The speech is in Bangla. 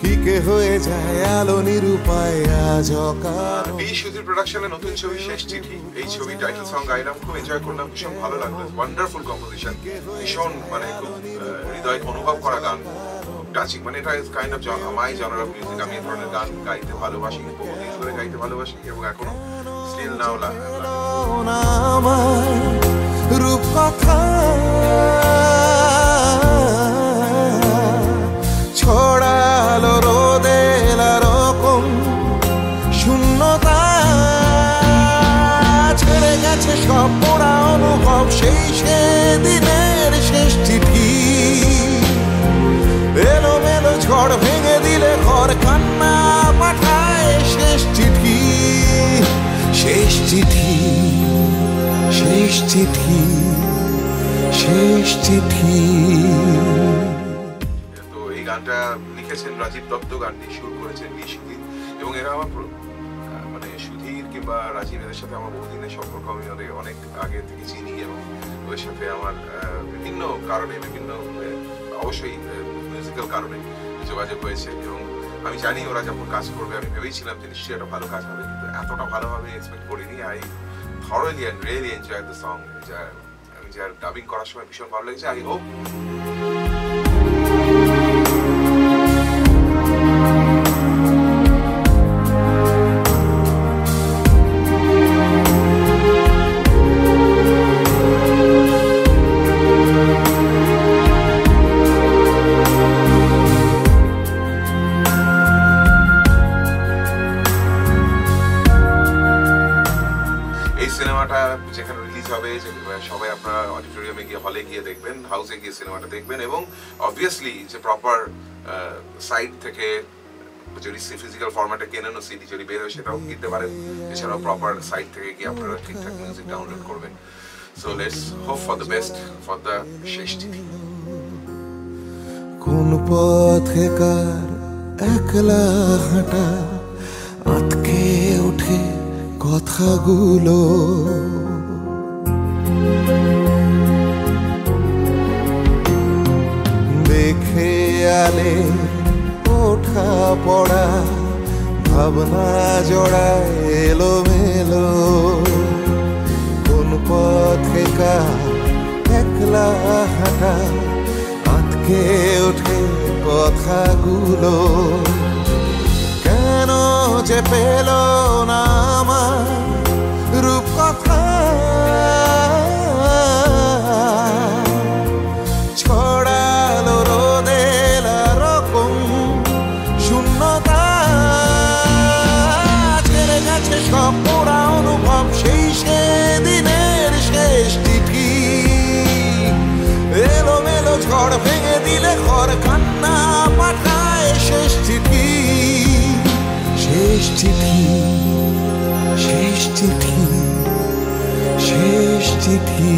ফিকে হয়ে যায় আলো নিরুপায় আজ বি সুধীর প্রোডাকশনের নতুন ছবি শেষ চিঠি। এই ছবি টাইটেল সং গাইলাম খুব এনজয় করলাম ভীষণ ভালো লাগল। ওয়ান্ডারফুল কম্পোজিশন ভীষণ মানে খুব হৃদয় অনুভব করা গান। টাচিং মানে এটা kind of my genre of music আমি এই ধরনের গান গাইতে ভালোবাসি বহুদিন ধরে গাইতে ভালোবাসি এবং এখনও স্টিল নাও রূপকথা। শূন্যতা ছেড়ে গেছে সব পোড়া অনুভব। সেই সে দিনের শেষ চিঠি। এলো মেলো ঝড় ভেঙে দিলে ঘর কান্না পাঠায় শেষ চিঠি। শেষ চিঠি শেষ চিঠি শেষ চিঠি। তো এই গানটা লিখেছেন রাজীব দত্ত, গানটি সুর করেছেন সুধীর এবং এরা আমার মানে সুধীর কিংবা রাজীব এদের সাথে আমার বহুদিনের সম্পর্ক, আমি ওদের অনেক আগে থেকে চিনি এবং ওদের সাথে আমার বিভিন্ন কারণে, বিভিন্ন অবশ্যই মিউজিক্যাল কারণে যোগাযোগ হয়েছে এবং আমি জানি ওরা যখন কাজ করবে, আমি ভেবেছিলাম যে নিশ্চয়ই একটা ভালো কাজ হবে, কিন্তু এতটা ভালোভাবে এক্সপেক্ট করিনি। I thoroughly and really enjoy the song যা, আমি যার ডাবিং করার সময় ভীষণ ভালো লেগেছে। আই হোপ সিনেমাটা যেখানে রিলিজ হবে সবাই আপনারা অডিটোরিয়ামে গিয়ে হলে গিয়ে দেখবেন হাউসে গিয়ে সিনেমাটা দেখবেন এবং অবভিয়াসলি যে প্রপার সাইট থেকে যদি ফিজিক্যাল ফরম্যাটে কেনেন সিডি যদি বের হয় সেটাও কিনতে পারেন। এছাড়াও প্রপার সাইট থেকে গিয়ে আপনারা ঠিকঠাক মিউজিক ডাউনলোড করবেন। So let's hope for the best for the শেষ চিঠি কোন পথে কার একলা হাঁটা, আটকে ওঠে কথাগুলো। দেখে আলে ওঠা পড়া, ভাবনা জড়ায় এলো মেলো কোন পথে কার একলা হাঁটা, আটকে ওঠে কথাগুলো। কেন যে পেল না শেষ চিঠি শেষ চিঠি শেষ চিঠি